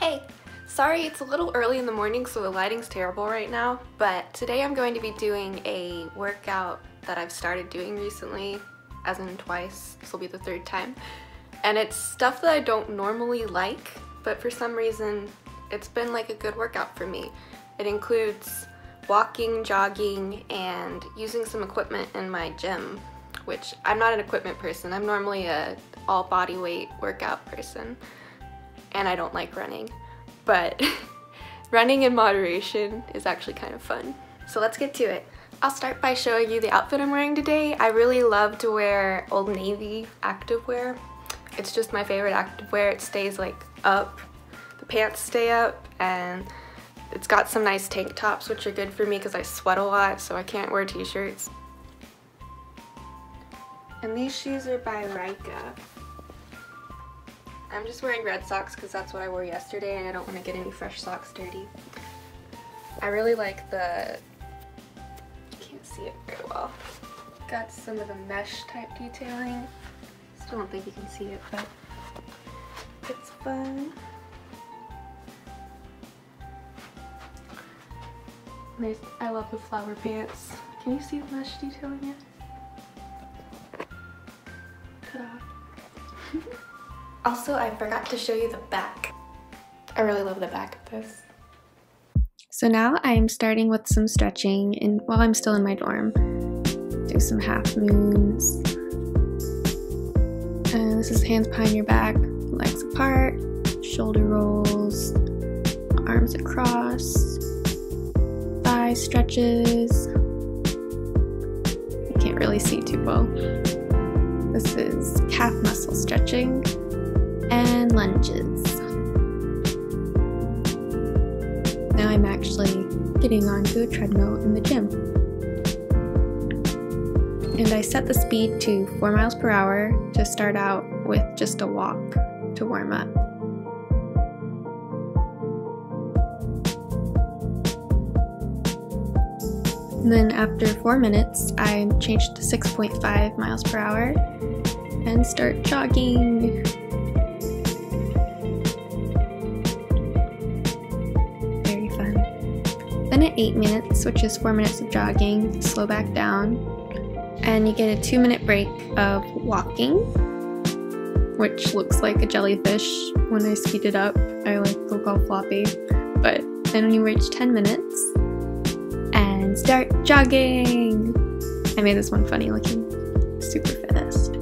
Hey! Sorry it's a little early in the morning so the lighting's terrible right now, but today I'm going to be doing a workout that I've started doing recently, as in twice, this will be the third time. And it's stuff that I don't normally like, but for some reason it's been like a good workout for me. It includes walking, jogging, and using some equipment in my gym, which I'm not an equipment person. I'm normally a all body weight workout person, and I don't like running. But running in moderation is actually kind of fun. So let's get to it. I'll start by showing you the outfit I'm wearing today. I really love to wear Old Navy activewear. It's just my favorite activewear. It stays like up, the pants stay up, and it's got some nice tank tops, which are good for me because I sweat a lot, so I can't wear t-shirts. And these shoes are by Ryka. I'm just wearing red socks because that's what I wore yesterday and I don't want to get any fresh socks dirty. I really like the, can't see it very well. Got some of the mesh type detailing. Still don't think you can see it, but it's fun. There's, I love the flower pants. Can you see the mesh detailing yet? Ta-da. also, I forgot to show you the back. I really love the back of this. So now I'm starting with some stretching and while I'm still in my dorm. Do some half moons. And this is hands behind your back, legs apart, shoulder rolls, arms across, thigh stretches. You can't really see too well. This is calf muscle stretching lunges. Now I'm actually getting onto a treadmill in the gym. And I set the speed to 4 miles per hour to start out with just a walk to warm up. And then after four minutes, I change to 6.5 miles per hour and start jogging. Eight minutes, which is four minutes of jogging, slow back down, and you get a two minute break of walking, which looks like a jellyfish. When I speed it up, I like look all floppy. But then you reach 10 minutes, and start jogging. I made this one funny looking, super fast.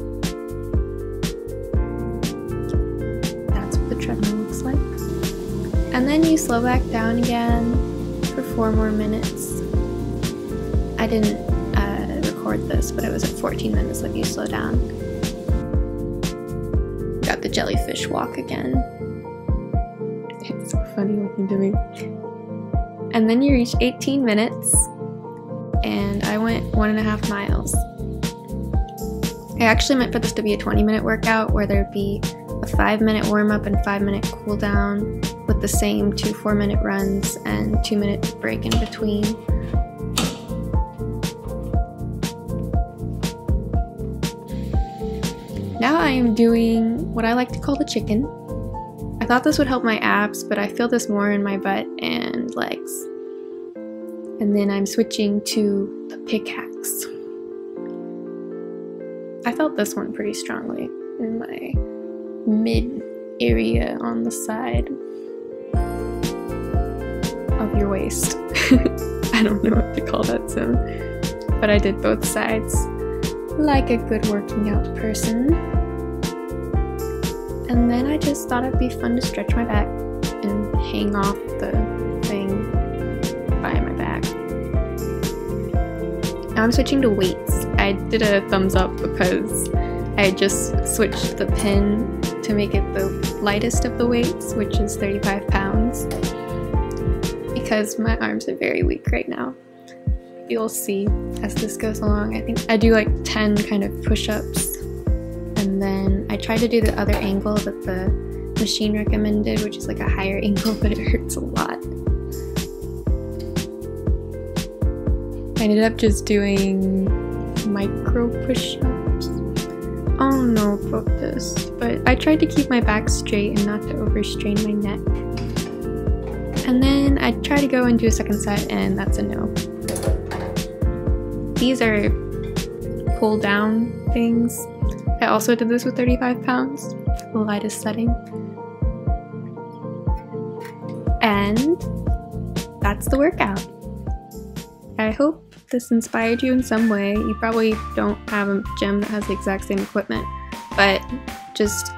That's what the treadmill looks like. And then you slow back down again for four more minutes. I didn't uh, record this, but it was at 14 minutes that you slow down. Got the jellyfish walk again. It's so funny looking to me. And then you reach 18 minutes and I went one and a half miles. I actually meant for this to be a 20 minute workout where there'd be a five minute warm up and five minute cool down with the same two four minute runs and two minute break in between. Now I am doing what I like to call the chicken. I thought this would help my abs, but I feel this more in my butt and legs. And then I'm switching to the pickaxe. I felt this one pretty strongly in my mid area on the side of your waist. I don't know what to call that zone, but I did both sides like a good working out person. And then I just thought it'd be fun to stretch my back and hang off the thing by my back. Now I'm switching to weights. I did a thumbs up because I just switched the pin to make it the lightest of the weights, which is 35 pounds, because my arms are very weak right now. You'll see as this goes along. I think I do like 10 kind of push-ups and then I tried to do the other angle that the machine recommended, which is like a higher angle, but it hurts a lot. I ended up just doing micro push-ups. Don't know about this, but I tried to keep my back straight and not to overstrain my neck. And then I try to go and do a second set and that's a no. These are pull down things. I also did this with 35 pounds, the lightest setting. And that's the workout. I hope this inspired you in some way. You probably don't have a gym that has the exact same equipment, but just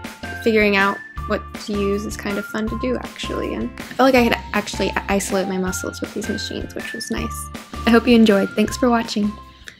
figuring out what to use is kind of fun to do actually. And I felt like I could actually isolate my muscles with these machines, which was nice. I hope you enjoyed. Thanks for watching.